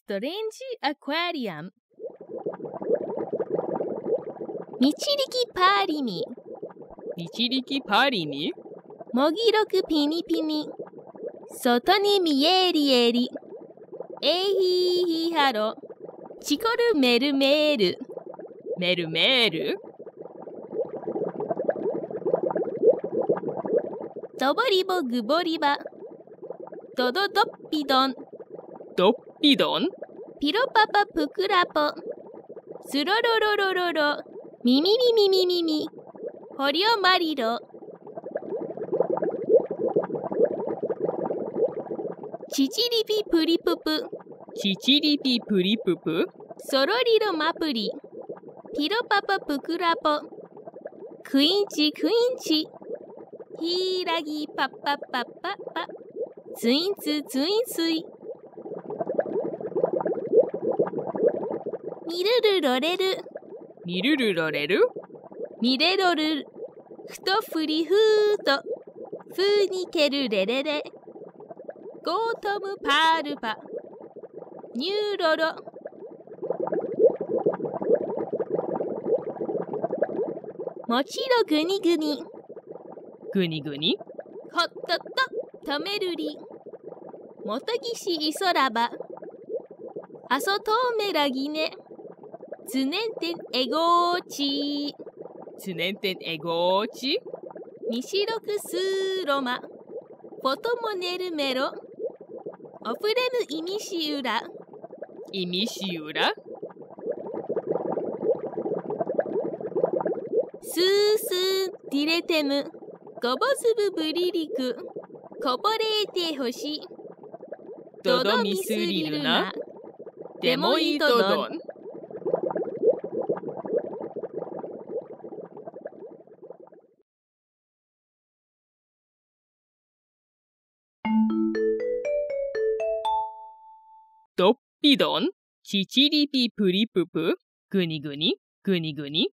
ストレンジアクアリアムみちりきパーリミ。みちりきパーリミ？もぎろくピニピニ。外に見えりえり。えひひはろ。チコルメルメール。メルメール？ドボリボグボリバ。ドドドッピドンドッピドン？ピロパパプクラポ。スロロロロロロ。ミミミミミミミ。ホリオマリロチチリピプリププ。チチリピプリププ？ソロリロマプリ。ピロパパプクラポ。クインチクインチ。ヒイラギパッパッパッパッパツインツツインスイミルルロレルミルルロレルミレロルふとフリフートフーニケルレレレゴートムパールパ。ニューロロ。もちろグニグニグニグニほっとっととめるり。もとぎしいそらば。あそとうめらぎねつねんてんえごーちつねんてんえごーちみしろくすーろまフォトモネルメロ。オプレムイミシウライミシウラスースーディレテム。ゴボスブブリリク。こぼれてほしドドミスリルナ。デモイトドン。ドッピドンチチリピプリププグニグニグニグニ